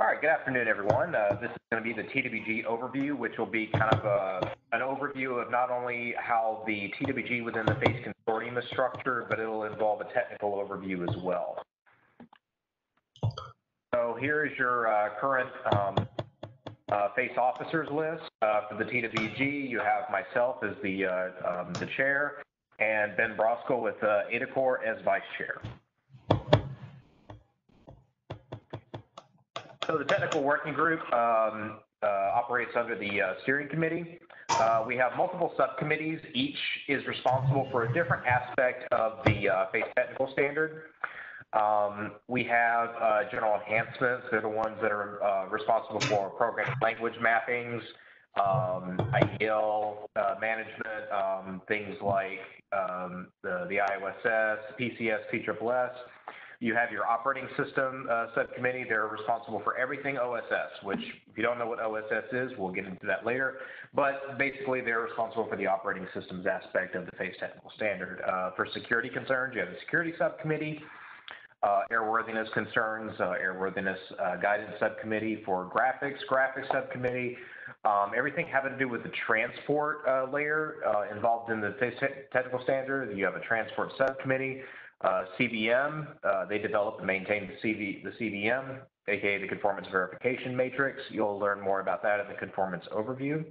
All right, good afternoon, everyone. Uh, this is going to be the TWG overview, which will be kind of a, an overview of not only how the TWG within the FACE consortium is structured, but it'll involve a technical overview as well. So here is your uh, current um, uh, FACE officers list. Uh, for the TWG, you have myself as the, uh, um, the chair and Ben Broskell with uh, AdaCore as vice chair. So the technical working group um, uh, operates under the uh, steering committee. Uh, we have multiple subcommittees. Each is responsible for a different aspect of the uh, FACE technical standard. Um, we have uh, general enhancements. They're the ones that are uh, responsible for programming language mappings, um, IDL uh, management, um, things like um, the, the IOSS, PCS, PSSS. You have your operating system uh, subcommittee. They're responsible for everything OSS, which if you don't know what OSS is, we'll get into that later. But basically, they're responsible for the operating systems aspect of the FACE technical standard. Uh, for security concerns, you have the security subcommittee. Uh, airworthiness concerns, uh, airworthiness uh, guidance subcommittee for graphics, graphics subcommittee, um, everything having to do with the transport uh, layer involved in the face technical standard. You have a transport subcommittee. CVM, uh, they develop and maintain the, CV, the CVM, aka the Conformance Verification Matrix. You'll learn more about that in the Conformance Overview.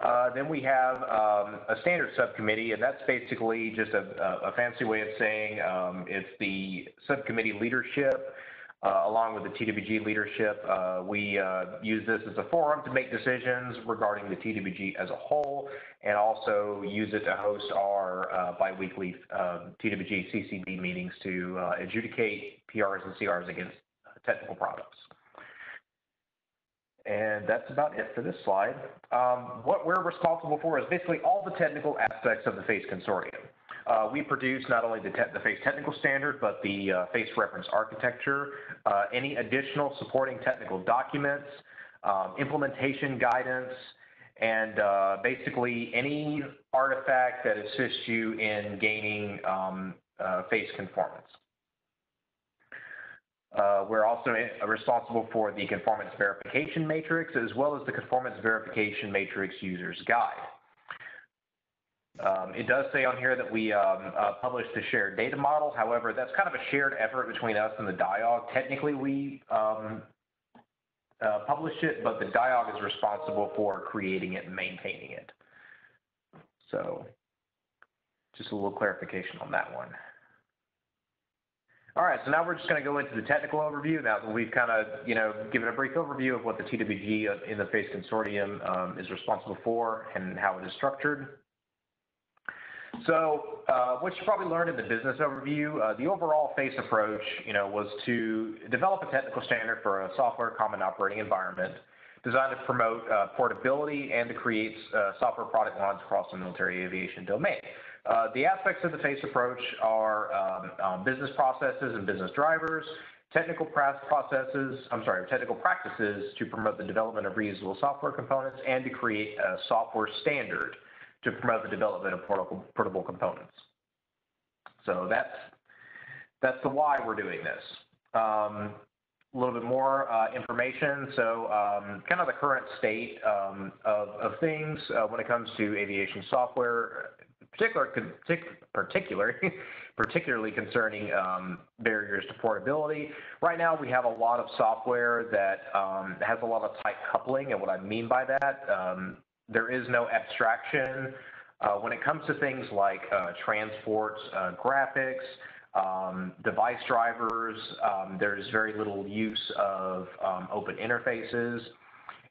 Uh, then we have um, a standard subcommittee, and that's basically just a, fancy way of saying um, it's the subcommittee leadership along with the TWG leadership. Uh, we uh, use this as a forum to make decisions regarding the TWG as a whole, and also use it to host our uh, biweekly um, TWG CCB meetings to uh, adjudicate PRs and CRs against technical products. And that's about it for this slide. Um, what we're responsible for is basically all the technical aspects of the FACE consortium. Uh, we produce not only the, the, FACE technical standard, but the uh, FACE reference architecture, uh, any additional supporting technical documents, um, implementation guidance, and uh, basically any artifact that assists you in gaining um, uh, FACE conformance. Uh, we're also responsible for the conformance verification matrix as well as the conformance verification matrix user's guide. Um, it does say on here that we um, uh, published a shared data model. However, that's kind of a shared effort between us and the DIAUG. Technically, we um, uh, published it, but the DIAUG is responsible for creating it and maintaining it. So just a little clarification on that one. All right, so now we're just going to go into the technical overview. Now that we've kind of, you know, given a brief overview of what the TWG in the FACE consortium um, is responsible for and how it is structured. So uh, what you probably learned in the business overview, uh, the overall FACE approach, you know, was to develop a technical standard for a software common operating environment designed to promote uh, portability and to create uh, software product lines across the military aviation domain. Uh, the aspects of the FACE approach are um, um, business processes and business drivers, technical processes, I'm sorry, technical practices to promote the development of reusable software components and to create a software standard to promote the development of portable, portable components. So that's, that's the why we're doing this. Um, a little bit more uh, information. So um, kind of the current state um, of, of, things uh, when it comes to aviation software particular, particular, particularly concerning um, barriers to portability. Right now, we have a lot of software that um, has a lot of tight coupling, and what I mean by that, um, there is no abstraction. Uh, when it comes to things like uh, transport uh, graphics, um, device drivers, um, there's very little use of um, open interfaces.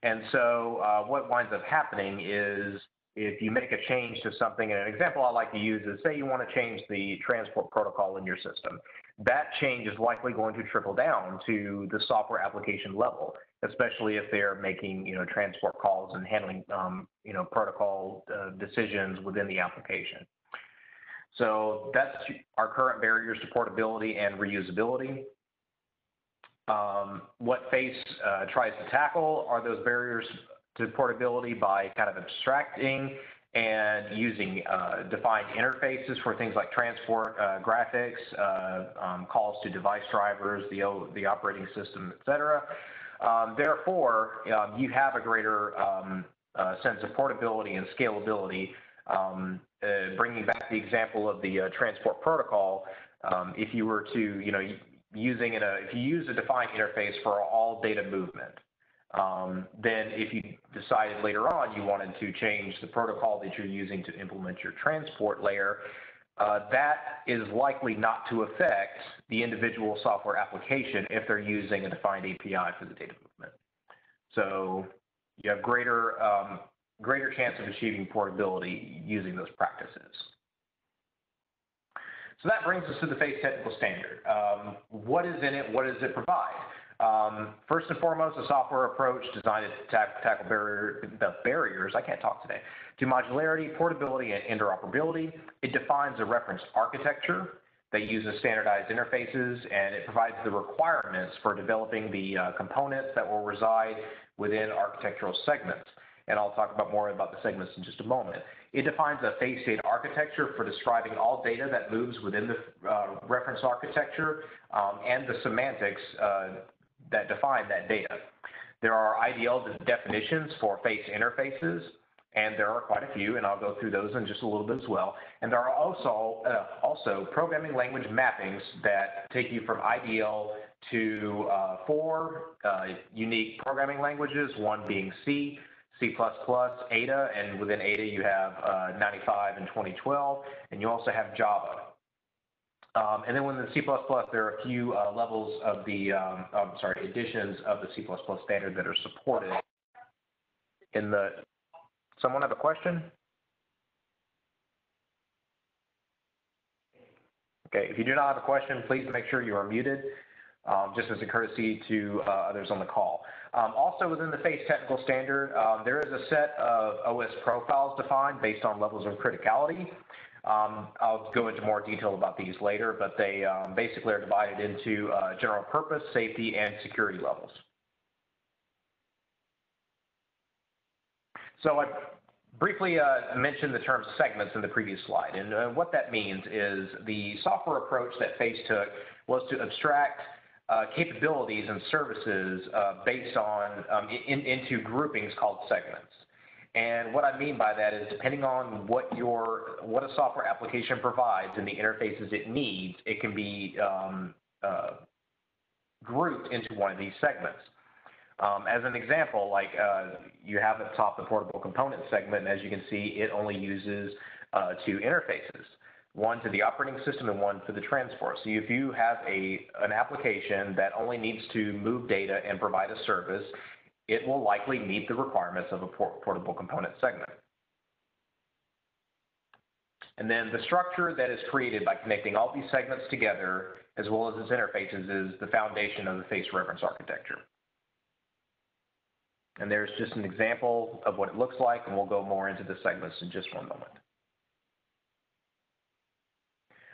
And so uh, what winds up happening is if you make a change to something, and an example I like to use is say you want to change the transport protocol in your system. That change is likely going to trickle down to the software application level, especially if they're making you know transport calls and handling um, you know protocol uh, decisions within the application. So that's our current barriers to portability and reusability. Um, what FACE uh, tries to tackle are those barriers to portability by kind of abstracting and using uh, defined interfaces for things like transport uh, graphics, uh, um, calls to device drivers, the, the operating system, et cetera. Um, therefore, um, you have a greater um, uh, sense of portability and scalability. Um, uh, bringing back the example of the uh, transport protocol, um, if you were to, you know, using a, if you use a defined interface for all data movement, um, then if you decided later on you wanted to change the protocol that you're using to implement your transport layer, uh, that is likely not to affect the individual software application if they're using a defined API for the data movement. So you have greater, um, greater chance of achieving portability using those practices. So that brings us to the FACE technical standard. Um, what is in it? What does it provide? Um, first and foremost, a software approach designed to tackle barrier, the barriers, I can't talk today, to modularity, portability, and interoperability. It defines a reference architecture that uses standardized interfaces, and it provides the requirements for developing the uh, components that will reside within architectural segments. And I'll talk about more about the segments in just a moment. It defines a FACE data architecture for describing all data that moves within the uh, reference architecture um, and the semantics uh, that define that data. There are IDL definitions for face interfaces, and there are quite a few, and I'll go through those in just a little bit as well. And there are also, uh, also programming language mappings that take you from IDL to uh, four uh, unique programming languages, one being C, C++, Ada, and within Ada you have uh, 95 and 2012, and you also have Java. Um, and then within C++, there are a few uh, levels of the, um, I'm sorry, editions of the C++ standard that are supported in the, someone have a question? Okay, if you do not have a question, please make sure you are muted, um, just as a courtesy to uh, others on the call. Um, also within the FACE technical standard, um, there is a set of OS profiles defined based on levels of criticality. Um, I'll go into more detail about these later, but they um, basically are divided into uh, general purpose, safety, and security levels. So I briefly uh, mentioned the term segments in the previous slide, and uh, what that means is the software approach that FACE took was to abstract uh, capabilities and services uh, based on um, in, into groupings called segments. And what I mean by that is depending on what your what a software application provides and the interfaces it needs, it can be um, uh, grouped into one of these segments. Um, as an example, like uh, you have at the top the portable component segment, and as you can see, it only uses uh, two interfaces, one to the operating system and one to the transport. So if you have a an application that only needs to move data and provide a service, it will likely meet the requirements of a portable component segment. And then the structure that is created by connecting all these segments together, as well as its interfaces, is the foundation of the face reference architecture. And there's just an example of what it looks like, and we'll go more into the segments in just one moment.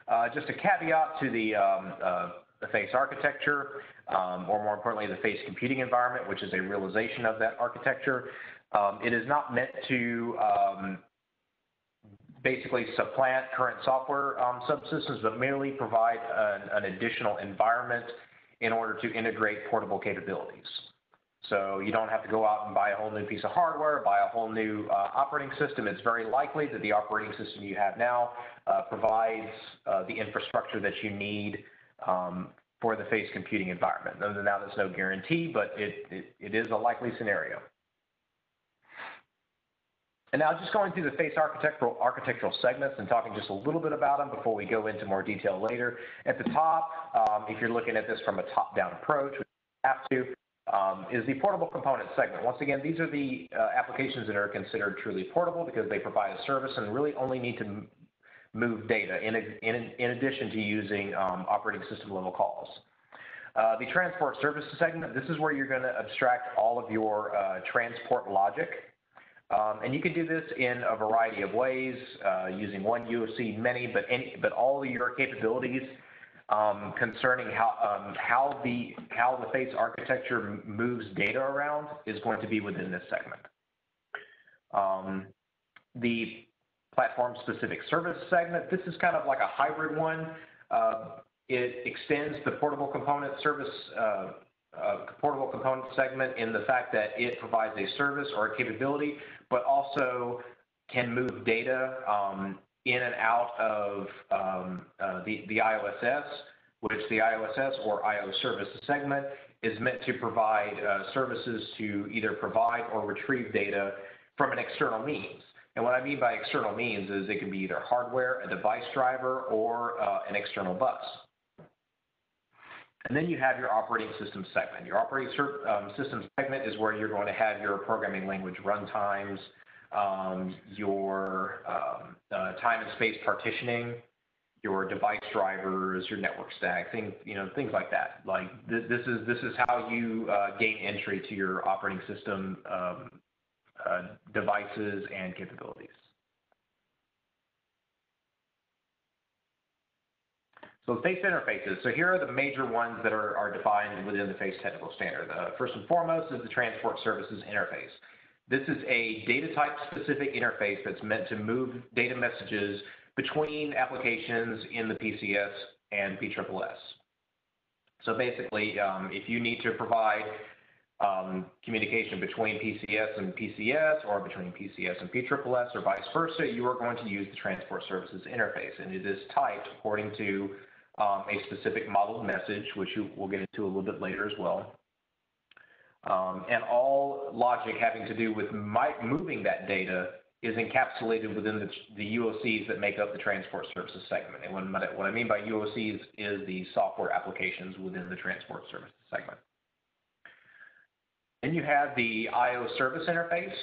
Uh, just a caveat to the um, uh, the face architecture, um, or more importantly, the face computing environment, which is a realization of that architecture. Um, it is not meant to um, basically supplant current software um, subsystems, but merely provide an, an, additional environment in order to integrate portable capabilities. So you don't have to go out and buy a whole new piece of hardware, buy a whole new uh, operating system. It's very likely that the operating system you have now uh, provides uh, the infrastructure that you need um, for the face computing environment. Now, there's no guarantee, but it, it, it is a likely scenario. And now just going through the face architectural, architectural segments and talking just a little bit about them before we go into more detail later. At the top, um, if you're looking at this from a top-down approach, have to, is the portable component segment. Once again, these are the uh, applications that are considered truly portable because they provide a service and really only need to move data in, in, in addition to using um, operating system level calls. Uh, the transport services segment, this is where you're going to abstract all of your uh, transport logic. Um, and you can do this in a variety of ways, uh, using one UOC, many, but any, but all of your capabilities um, concerning how um, how the how the face architecture moves data around is going to be within this segment. Um, the platform-specific service segment. This is kind of like a hybrid one. Uh, it extends the portable component service uh, uh, portable component segment in the fact that it provides a service or a capability, but also can move data um, in and out of um, uh, the, IOSS, which the IOSS or IO services segment is meant to provide uh, services to either provide or retrieve data from an external means. And what I mean by external means is it can be either hardware, a device driver, or uh, an external bus. And then you have your operating system segment. Your operating um, system segment is where you're going to have your programming language runtimes, your um, uh, time and space partitioning, your device drivers, your network stack, things you know things like that. Like th this is this is how you uh, gain entry to your operating system um, uh, devices and capabilities. So face interfaces. So here are the major ones that are, defined within the FACE technical standard. First and foremost is the transport services interface. This is a data type specific interface that's meant to move data messages between applications in the PCS and PSSS. So basically, um, if you need to provide um, communication between PCS and PCS or between PCS and PSSS or vice versa, you are going to use the transport services interface. And it is typed according to um, a specific modeled message, which we'll get into a little bit later as well. Um, and all logic having to do with moving that data is encapsulated within the, the, UOCs that make up the transport services segment. And when, what I mean by UOCs is the software applications within the transport services segment. Then you have the IO service interface,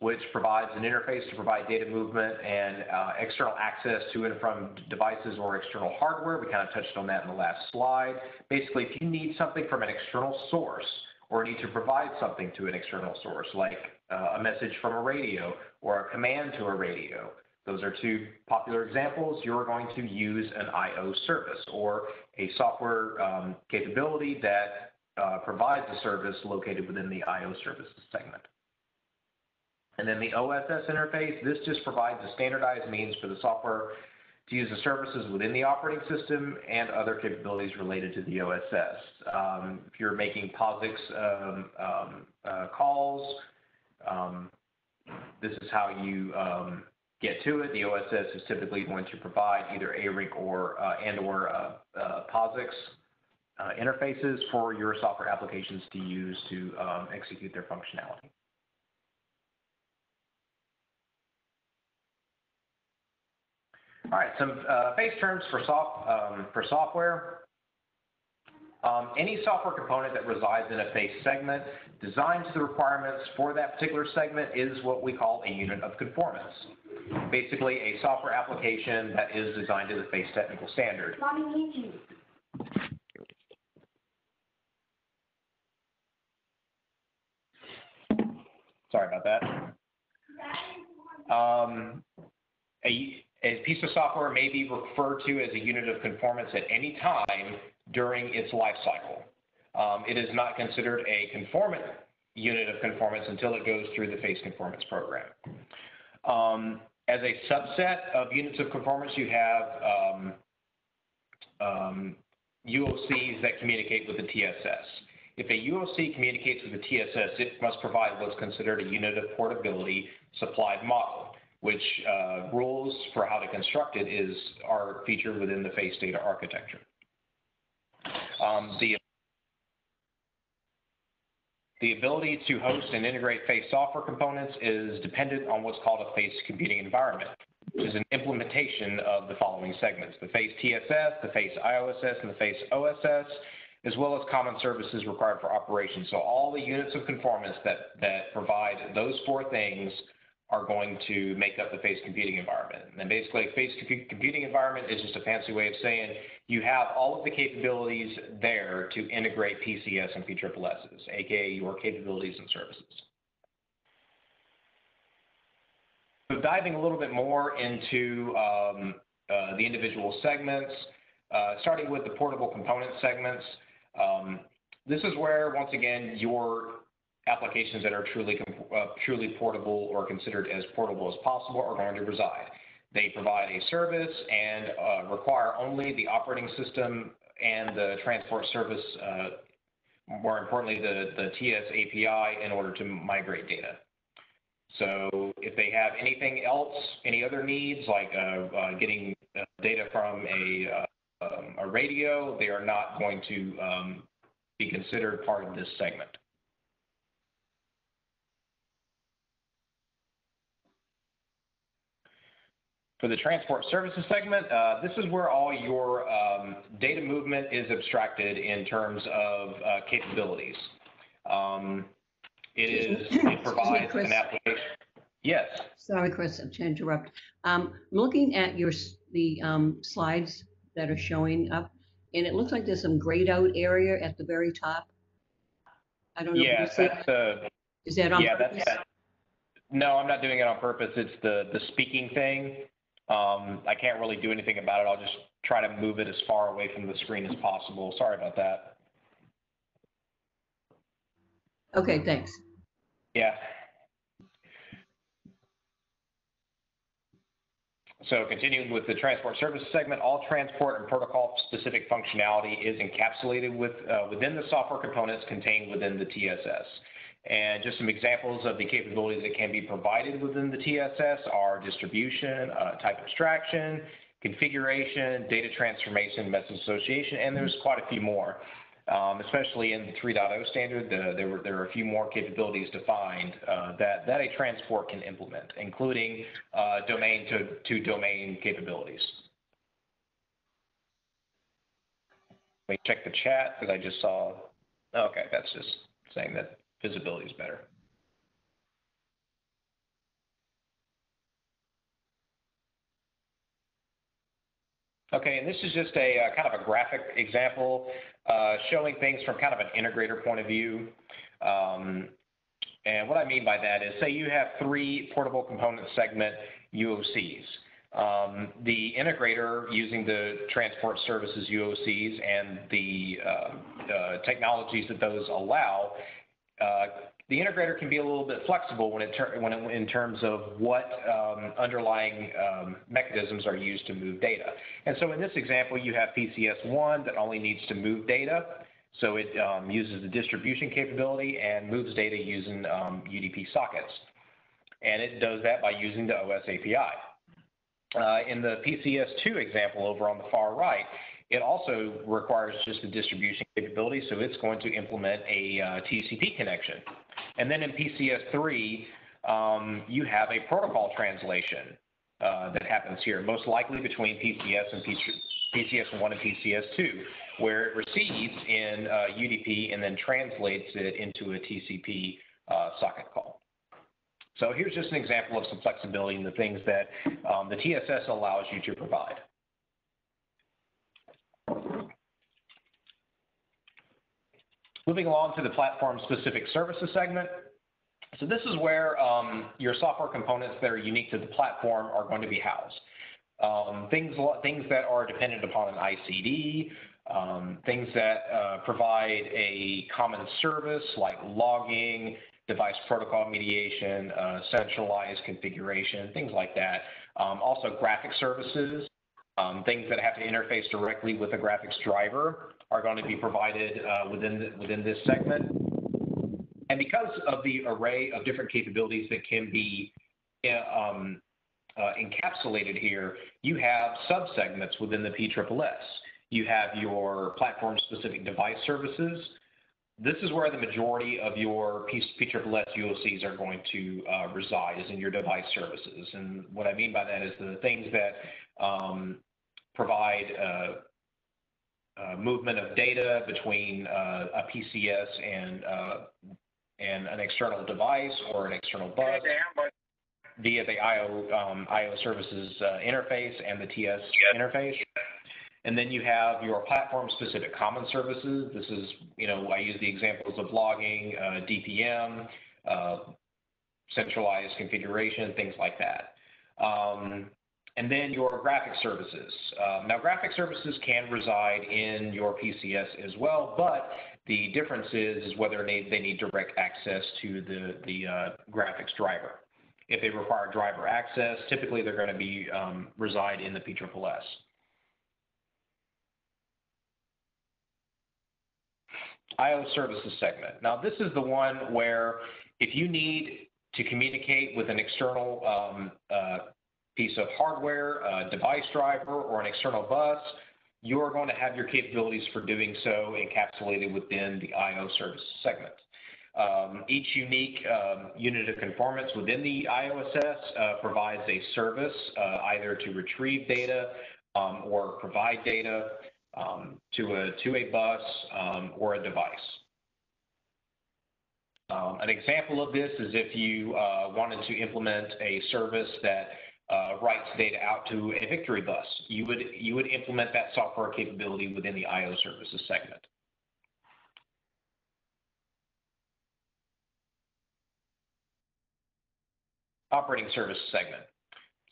which provides an interface to provide data movement and uh, external access to and from devices or external hardware. We kind of touched on that in the last slide. Basically, if you need something from an external source or need to provide something to an external source, like uh, a message from a radio or a command to a radio, those are two popular examples. You're going to use an IO service or a software um, capability that uh, provides a service located within the IO services segment. And then the OSS interface, this just provides a standardized means for the software to use the services within the operating system and other capabilities related to the OSS. Um, if you're making POSIX um, um, uh, calls, um, this is how you um, get to it. The OSS is typically going to provide either ARINC or uh, and or uh, uh POSIX uh, interfaces for your software applications to use to um, execute their functionality. All right, some uh, FACE terms for, soft, um, for software. Um, any software component that resides in a FACE segment designed to the requirements for that particular segment is what we call a unit of conformance. Basically, a software application that is designed to the FACE technical standard. Mommy, Sorry about that. Um, a, a piece of software may be referred to as a unit of conformance at any time during its life cycle. Um, it is not considered a conformant unit of conformance until it goes through the FACE conformance program. Um, as a subset of units of conformance, you have um, um UOCs that communicate with the TSS. If a UOC communicates with the TSS, it must provide what's considered a unit of portability supplied model which uh, rules for how to construct it is are featured within the face data architecture. Um, the the ability to host and integrate face software components is dependent on what's called a face computing environment, which is an implementation of the following segments, the face TSS, the face IOSS, and the face OSS, as well as common services required for operation. So all the units of conformance that, that provide those four things are going to make up the face computing environment. And basically, face computing environment is just a fancy way of saying you have all of the capabilities there to integrate PCS and PSSS's, aka your capabilities and services. So diving a little bit more into um, uh, the individual segments, uh, starting with the portable component segments, um, this is where, once again, your applications that are truly, uh, truly portable or considered as portable as possible are going to reside. They provide a service and uh, require only the operating system and the transport service, uh, more importantly, the, the TS API in order to migrate data. So if they have anything else, any other needs like uh, uh, getting uh, data from a, um, a radio, they are not going to um, be considered part of this segment. For the transport services segment, uh, this is where all your um, data movement is abstracted in terms of uh, capabilities. Um, it is, it provides an application. Yes, Sorry, Chris, to interrupt. Um, looking at your, the, um, slides that are showing up, and it looks like there's some grayed out area at the very top. I don't know. if you see that's that. Is that on yeah, that's, purpose? that. No, I'm not doing it on purpose. It's the, the speaking thing. Um, I can't really do anything about it. I'll just try to move it as far away from the screen as possible. Sorry about that. Okay, thanks. Yeah. So continuing with the transport services segment, all transport and protocol specific functionality is encapsulated with, uh, within the software components contained within the TSS. And just some examples of the capabilities that can be provided within the TSS are distribution, uh, type abstraction, configuration, data transformation, message association, and there's quite a few more. Um, especially in the 3.0 standard, the, there, were, there are a few more capabilities defined uh, that, that a transport can implement, including uh, domain to, to domain capabilities. Let me check the chat because I just saw, okay, that's just saying that visibility is better. Okay, and this is just a uh, kind of a graphic example uh, showing things from kind of an integrator point of view. Um, and what I mean by that is, say you have three portable component segment UOCs. Um, the integrator using the transport services UOCs and the uh, uh, technologies that those allow the integrator can be a little bit flexible when it, when it in terms of what um, underlying um, mechanisms are used to move data. And so in this example, you have PCS1 that only needs to move data. So it um, uses the distribution capability and moves data using um, UDP sockets. And it does that by using the OS API. Uh, in the PCS2 example over on the far right, it also requires just the distribution capability, so it's going to implement a uh, TCP connection. And then in PCS3, um, you have a protocol translation uh, that happens here, most likely between PCS and PCS1 and PCS2, where it receives in uh, UDP and then translates it into a TCP uh, socket call. So here's just an example of some flexibility in the things that um, the TSS allows you to provide. Moving along to the platform-specific services segment. So this is where um, your software components that are unique to the platform are going to be housed. Um, things, things that are dependent upon an ICD, um, things that uh, provide a common service like logging, device protocol mediation, uh, centralized configuration, things like that. Um, also graphic services, um, things that have to interface directly with a graphics driver are going to be provided uh, within, this segment. And because of the array of different capabilities that can be um, uh, encapsulated here, you have subsegments within the PSSS. You have your platform-specific device services. This is where the majority of your PSSS UOCs are going to uh, reside, is in your device services. And what I mean by that is the things that um, provide uh, uh, movement of data between uh, a PCS and uh, and an external device or an external bus via the IO um, IO services uh, interface and the TS interface. And then you have your platform-specific common services. This is, you know, I use the examples of logging, uh, DPM, centralized configuration, things like that. Um, and then your graphic services. Um, now, graphic services can reside in your PCS as well, but the difference is, is whether they, they need direct access to the, the uh, graphics driver. If they require driver access, typically they're going to be um, reside in the PSSS. IO services segment. Now, this is the one where if you need to communicate with an external um, uh, piece of hardware, a device driver, or an external bus, you're going to have your capabilities for doing so encapsulated within the IO service segment. Um, each unique um, unit of conformance within the IOSS uh, provides a service uh, either to retrieve data um, or provide data um, to, a, to a bus um, or a device. Um, an example of this is if you uh, wanted to implement a service that uh, writes data out to a Victory bus, you would, you would implement that software capability within the IO services segment. Operating service segment.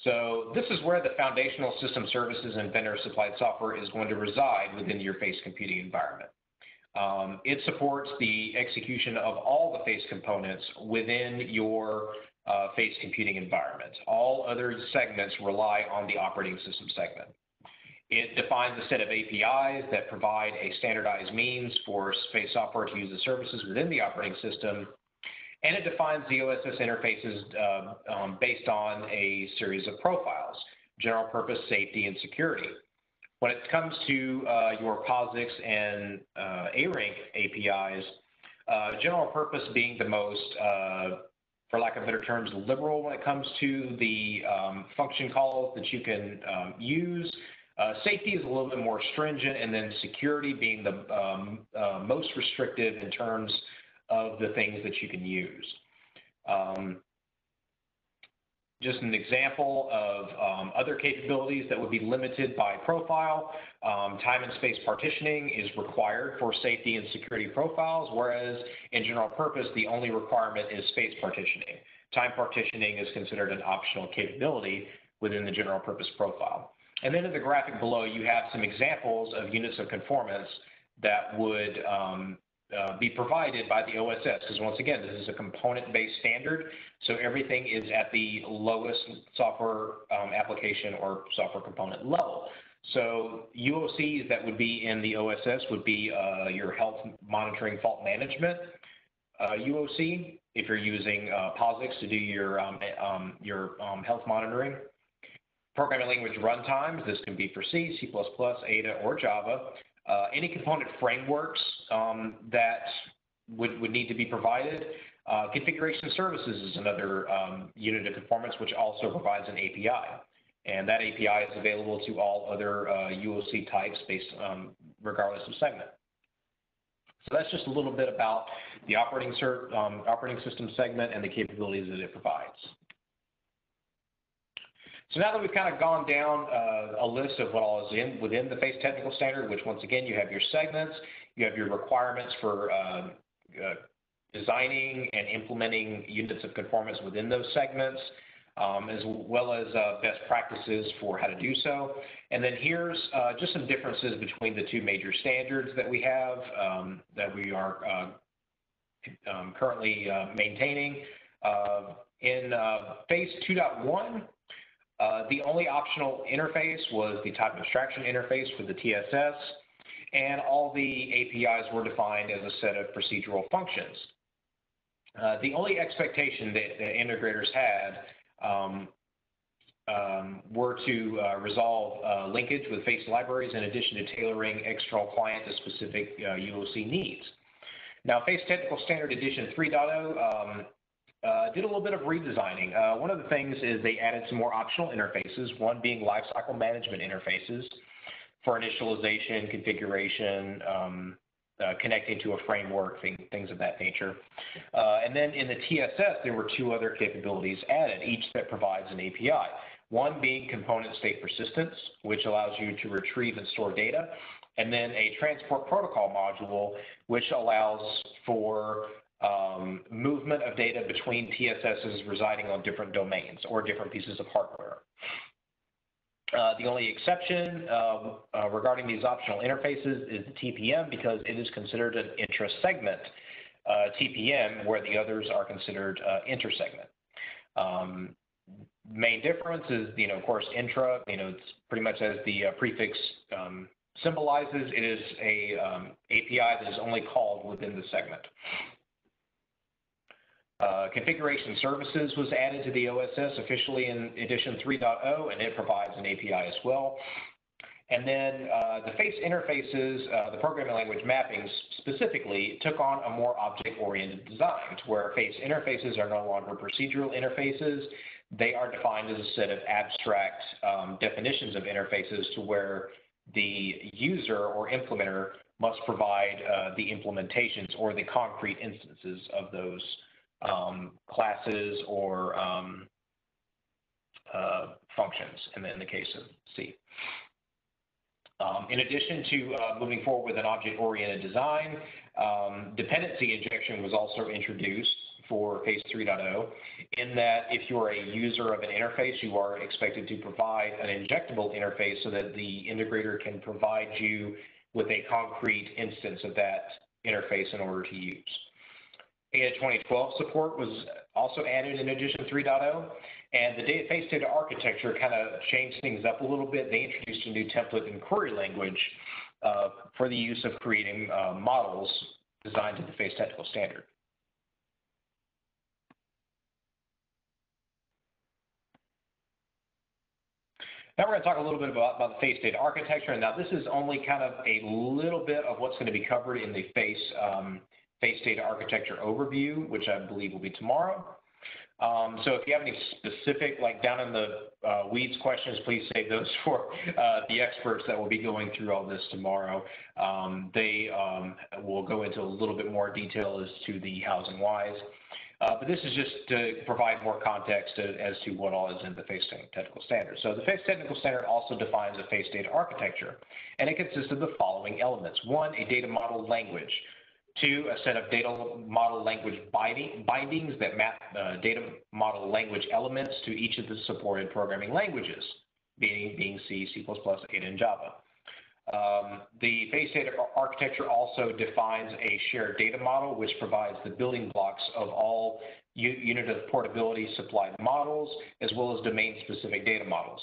So this is where the foundational system services and vendor supplied software is going to reside within your FACE computing environment. Um, it supports the execution of all the FACE components within your uh, FACE computing environment. All other segments rely on the operating system segment. It defines a set of APIs that provide a standardized means for FACE software to use the services within the operating system and it defines the OSS interfaces uh, um, based on a series of profiles, general purpose, safety, and security. When it comes to uh, your POSIX and uh, ARINC APIs, uh, general purpose being the most, uh, for lack of better terms, liberal when it comes to the um, function calls that you can um, use. Uh, safety is a little bit more stringent, and then security being the um, most restrictive in terms of the things that you can use. Um, just an example of um, other capabilities that would be limited by profile. Um, time and space partitioning is required for safety and security profiles, whereas in general purpose, the only requirement is space partitioning. Time partitioning is considered an optional capability within the general purpose profile. And then in the graphic below, you have some examples of units of conformance that would um, uh, be provided by the OSS, because once again, this is a component-based standard, so everything is at the lowest software um, application or software component level. So UOCs that would be in the OSS would be uh, your health monitoring fault management uh, UOC, if you're using uh, POSIX to do your, um, um, your um, health monitoring. Programming language runtimes, this can be for C, C++, Ada, or Java. Uh, any component frameworks um, that would, need to be provided. Uh, configuration services is another um, unit of conformance which also provides an API. And that API is available to all other uh, UOC types based um, regardless of segment. So that's just a little bit about the operating, operating system segment and the capabilities that it provides. So now that we've kind of gone down uh, a list of what all is in within the FACE technical standard, which once again, you have your segments, you have your requirements for uh, uh, designing and implementing units of conformance within those segments, um, as well as uh, best practices for how to do so. And then here's uh, just some differences between the two major standards that we have um, that we are uh, um, currently maintaining. in FACE 2.1, uh, the only optional interface was the type abstraction interface for the TSS, and all the APIs were defined as a set of procedural functions. Uh, the only expectation that, integrators had um, um, were to uh, resolve uh, linkage with FACE libraries in addition to tailoring external client to specific UOC uh, needs. Now, FACE Technical Standard Edition 3.0 um, uh, did a little bit of redesigning. Uh, one of the things is they added some more optional interfaces, one being lifecycle management interfaces for initialization, configuration, um, uh, connecting to a framework, thing, things of that nature. Uh, and then in the TSS, there were two other capabilities added, each that provides an API. One being component state persistence, which allows you to retrieve and store data, and then a transport protocol module, which allows for um, movement of data between TSSs residing on different domains or different pieces of hardware. Uh, the only exception uh, uh, regarding these optional interfaces is the TPM because it is considered an intra-segment uh, TPM where the others are considered uh, inter-segment. Um, main difference is, you know, of course, intra, you know, it's pretty much as the uh, prefix um, symbolizes, it is a um, API that is only called within the segment. Uh, configuration services was added to the OSS officially in edition 3.0, and it provides an API as well. And then uh, the face interfaces, uh, the programming language mappings specifically, took on a more object-oriented design, to where face interfaces are no longer procedural interfaces. They are defined as a set of abstract um, definitions of interfaces to where the user or implementer must provide uh, the implementations or the concrete instances of those um, classes or um, uh, functions in the, in the case of C. Um, in addition to uh, moving forward with an object-oriented design, um, dependency injection was also introduced for Face 3.0 in that if you're a user of an interface, you are expected to provide an injectable interface so that the integrator can provide you with a concrete instance of that interface in order to use. ADA 2012 support was also added in Edition 3.0, and the data face data architecture kind of changed things up a little bit. They introduced a new template and query language uh, for the use of creating uh, models designed to the face technical standard. Now we're going to talk a little bit about, about the face data architecture. And now this is only kind of a little bit of what's going to be covered in the face, um, face data architecture overview, which I believe will be tomorrow. Um, so if you have any specific, like down in the uh, weeds questions, please save those for uh, the experts that will be going through all this tomorrow. Um, they um, will go into a little bit more detail as to the hows and whys. Uh, but this is just to provide more context as to what all is in the FACE technical standard. So the FACE technical standard also defines a FACE data architecture, and it consists of the following elements. One, a data model language. Two, a set of data model language binding, bindings that map uh, data model language elements to each of the supported programming languages, being, being C, C++, and Java. Um, the face data architecture also defines a shared data model, which provides the building blocks of all unit of portability supplied models, as well as domain-specific data models.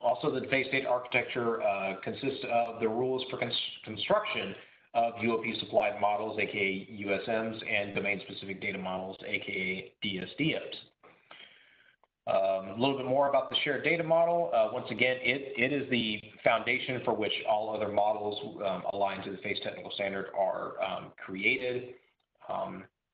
Also, the face data architecture uh, consists of the rules for construction of UOP supplied models, aka USMs, and domain-specific data models, aka DSDMs. Um, a little bit more about the shared data model. Uh, once again, it, it is the foundation for which all other models um, aligned to the FACE technical standard are um, created.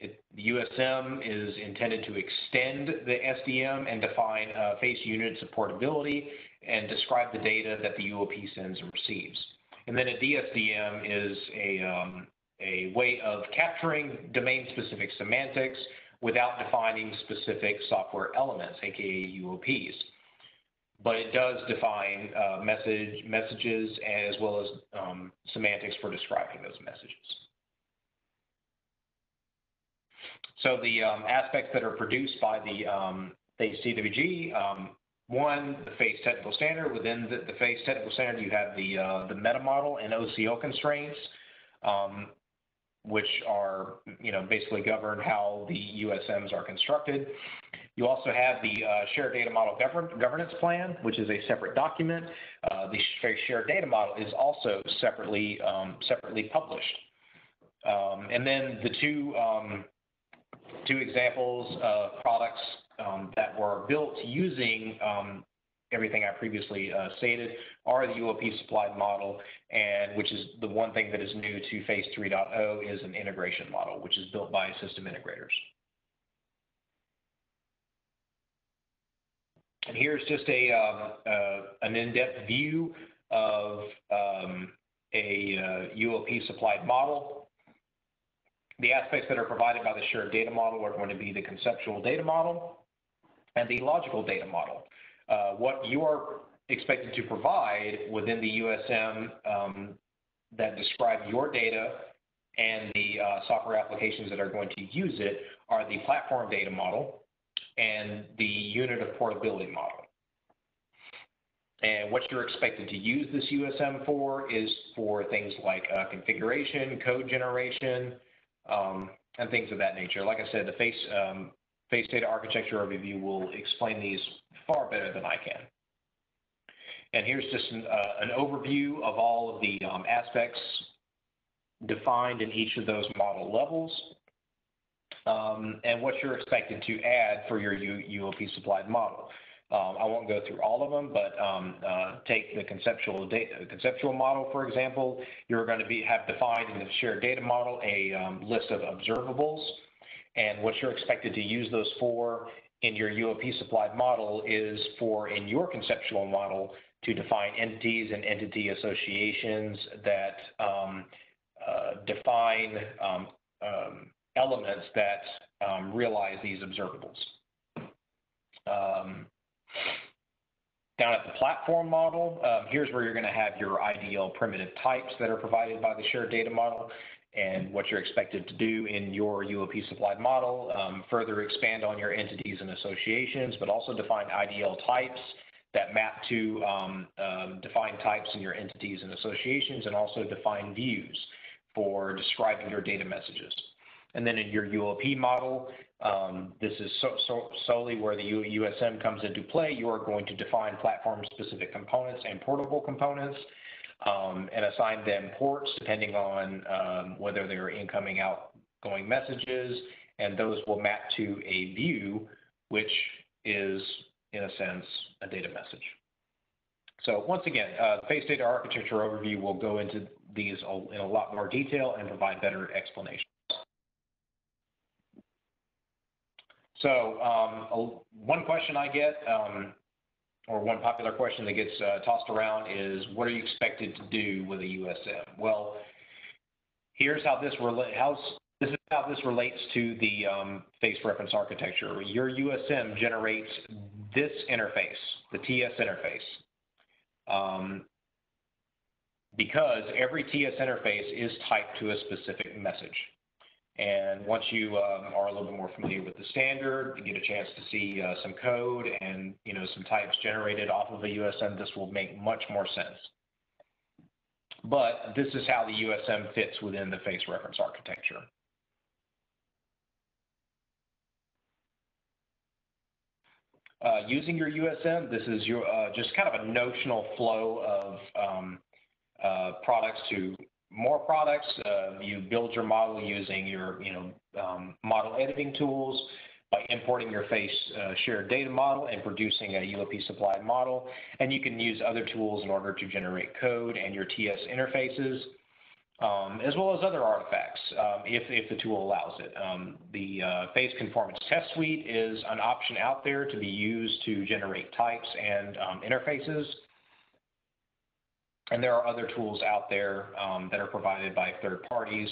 The USM is intended to extend the SDM and define uh, FACE unit supportability and describe the data that the UOP sends and receives. And then a DSDM is a, um, a way of capturing domain-specific semantics without defining specific software elements, aka UOPs. But it does define uh, message messages as well as um, semantics for describing those messages. So the um, aspects that are produced by the um, CWG, um, one, the FACE technical standard. Within the, FACE technical standard, you have the uh, the meta model and OCL constraints. Um, which are, you know, basically govern how the USMs are constructed. You also have the uh, shared data model govern governance plan, which is a separate document. Uh, the shared data model is also separately um, separately published. Um, and then the two two examples of products um, that were built using um, everything I previously uh, stated are the UOP supplied model, and which is the one thing that is new to FACE 3.0 is an integration model, which is built by system integrators. And here's just a um, uh, an in-depth view of um, a uh, UOP supplied model. The aspects that are provided by the shared data model are going to be the conceptual data model and the logical data model. Uh, what you are expected to provide within the USM um, that describe your data and the uh, software applications that are going to use it are the platform data model and the unit of portability model. And what you're expected to use this USM for is for things like uh, configuration, code generation, um, and things of that nature. Like I said, the face um, Face Data Architecture Overview will explain these far better than I can. And here's just an, uh, an overview of all of the um, aspects defined in each of those model levels um, and what you're expected to add for your UOP supplied model. Um, I won't go through all of them, but um, uh, take the conceptual data, conceptual model, for example. You're going to be have defined in the shared data model a um, list of observables, and what you're expected to use those for in your UOP supplied model is for in your conceptual model to define entities and entity associations that um, uh, define um, um, elements that realize these observables. Um, down at the platform model, um, here's where you're going to have your IDL primitive types that are provided by the shared data model and what you're expected to do in your UOP supplied model, um, further expand on your entities and associations, but also define IDL types that map to um, um, define types in your entities and associations, and also define views for describing your data messages. And then in your UOP model, this is so, so solely where the USM comes into play. You are going to define platform-specific components and portable components um, and assign them ports depending on um, whether they're incoming, outgoing messages, and those will map to a view, which is, in a sense, a data message. So once again, uh, the FACE data architecture overview will go into these in a lot more detail and provide better explanation. So um, one question I get, um, or one popular question that gets uh, tossed around is, what are you expected to do with a USM? Well, here's how this relates. This is how this relates to the um, FACE reference architecture. Your USM generates this interface, the TS interface, um, because every TS interface is typed to a specific message. And once you um, are a little bit more familiar with the standard, you get a chance to see uh, some code and you know some types generated off of a USM, this will make much more sense. But this is how the USM fits within the FACE reference architecture. Uh, using your USM, this is your uh, just kind of a notional flow of um, uh, products to more products. Uh, you build your model using your, you know, um, model editing tools by importing your FACE uh, shared data model and producing a UOP supplied model. And you can use other tools in order to generate code and your TS interfaces, um, as well as other artifacts um, if, if the tool allows it. Um, the uh, FACE conformance test suite is an option out there to be used to generate types and um, interfaces. And there are other tools out there um, that are provided by third parties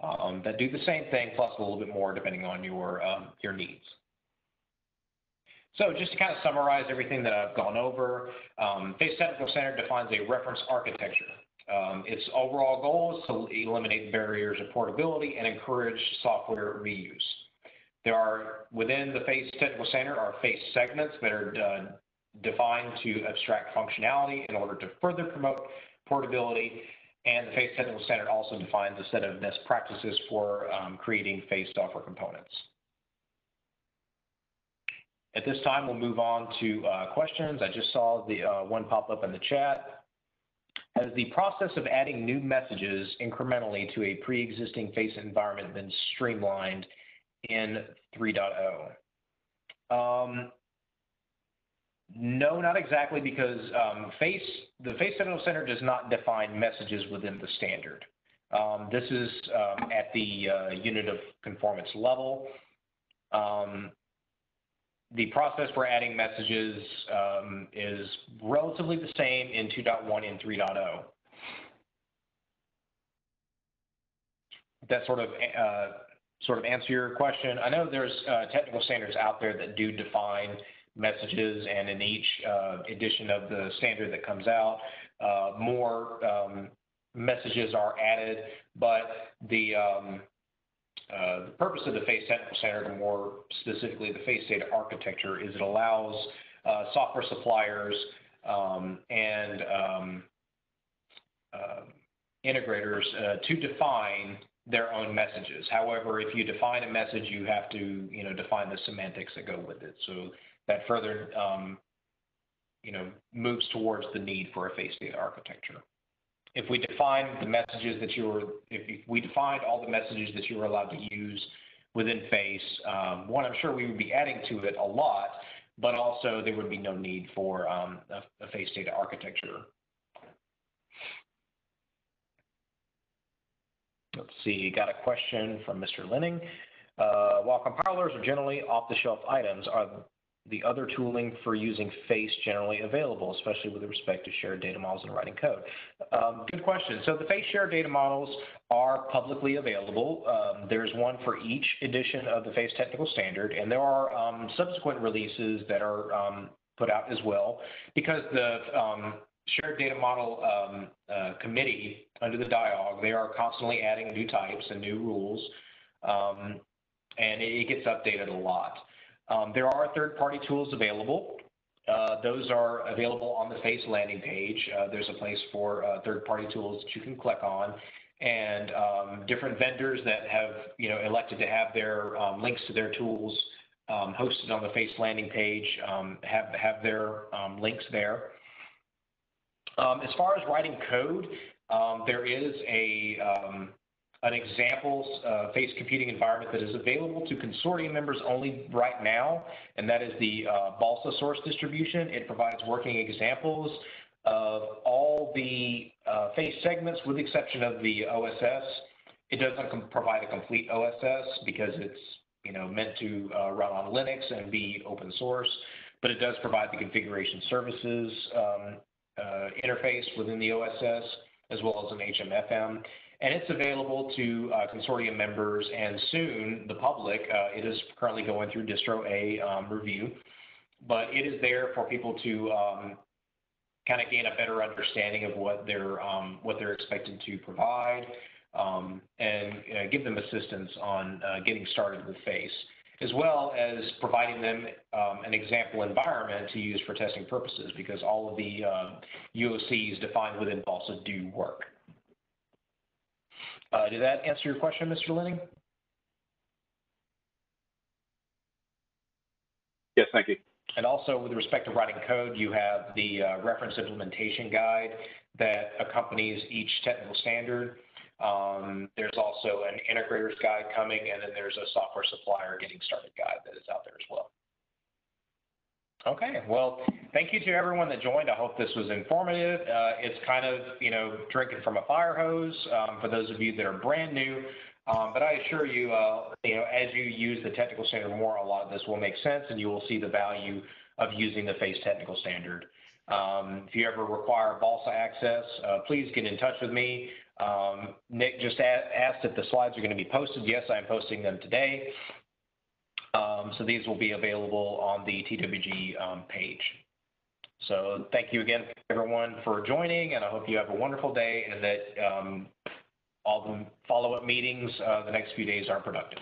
um, that do the same thing, plus a little bit more depending on your, um, your needs. So just to kind of summarize everything that I've gone over, um, FACE Technical Standard defines a reference architecture. Um, its overall goal is to eliminate barriers of portability and encourage software reuse. There are, within the FACE Technical Standard, are FACE segments that are uh, defined to abstract functionality in order to further promote portability. And the FACE Technical Standard also defines a set of best practices for um, creating FACE software components. At this time, we'll move on to uh, questions. I just saw the uh, one pop up in the chat. Has the process of adding new messages incrementally to a pre-existing FACE environment been streamlined in 3.0? Um, no, not exactly, because um, FACE the FACE Technical Standard does not define messages within the standard. Um, this is um, at the uh, unit of conformance level. Um, the process for adding messages um, is relatively the same in 2.1 and 3.0. That sort of uh, sort of answer your question. I know there's uh, technical standards out there that do define messages, and in each uh, edition of the standard that comes out, uh, more um, messages are added, but the, um, uh, the purpose of the FACE Technical Standard, and more specifically the FACE data architecture, is it allows uh, software suppliers um, and um, uh, integrators uh, to define their own messages. However, if you define a message, you have to, you know, define the semantics that go with it. So that further, um, you know, moves towards the need for a FACE data architecture. If we define the messages that you're, if we defined all the messages that you were allowed to use within FACE, um, one, I'm sure we would be adding to it a lot, but also there would be no need for um, a, a FACE data architecture. Let's see, got a question from Mr. Linning. Uh, while compilers are generally off-the-shelf items, are the other tooling for using FACE generally available, especially with respect to shared data models and writing code? Um, good question. So the FACE shared data models are publicly available. Um, there's one for each edition of the FACE technical standard, and there are um, subsequent releases that are um, put out as well because the um, shared data model um, uh, committee under the DIAUG, they are constantly adding new types and new rules, and it gets updated a lot. Um, there are third-party tools available. Uh, those are available on the FACE landing page. Uh, there's a place for uh, third-party tools that you can click on, and um, different vendors that have, you know, elected to have their um, links to their tools um, hosted on the FACE landing page um, have have their um, links there. as far as writing code, there is a an example uh, FACE computing environment that is available to consortium members only right now, and that is the uh, BALSA source distribution. It provides working examples of all the uh, FACE segments with the exception of the OSS. It doesn't provide a complete OSS because it's you know meant to uh, run on Linux and be open source, but it does provide the configuration services um, uh, interface within the OSS as well as an HMFM and it's available to uh, consortium members and soon the public. Uh, it is currently going through distro A um, review, but it is there for people to um, kind of gain a better understanding of what they're um, what they're expected to provide um, and uh, give them assistance on uh, getting started with FACE, as well as providing them um, an example environment to use for testing purposes, because all of the UOCs um, defined within BALSA do work. Uh, did that answer your question, Mr. Linning? Yes, thank you. And also, with respect to writing code, you have the uh, reference implementation guide that accompanies each technical standard. Um, there's also an integrator's guide coming, and then there's a software supplier getting started guide that is out there as well. Okay, well, thank you to everyone that joined. I hope this was informative. Uh, it's kind of, you know, drinking from a fire hose um, for those of you that are brand new. Um, but I assure you, uh, you know, as you use the technical standard more, a lot of this will make sense and you will see the value of using the FACE technical standard. Um, if you ever require BALSA access, uh, please get in touch with me. Um, Nick just asked if the slides are going to be posted. Yes, I'm posting them today. Um, so these will be available on the TWG um, page. So thank you again, everyone, for joining, and I hope you have a wonderful day and that um, all the follow-up meetings uh, the next few days are productive.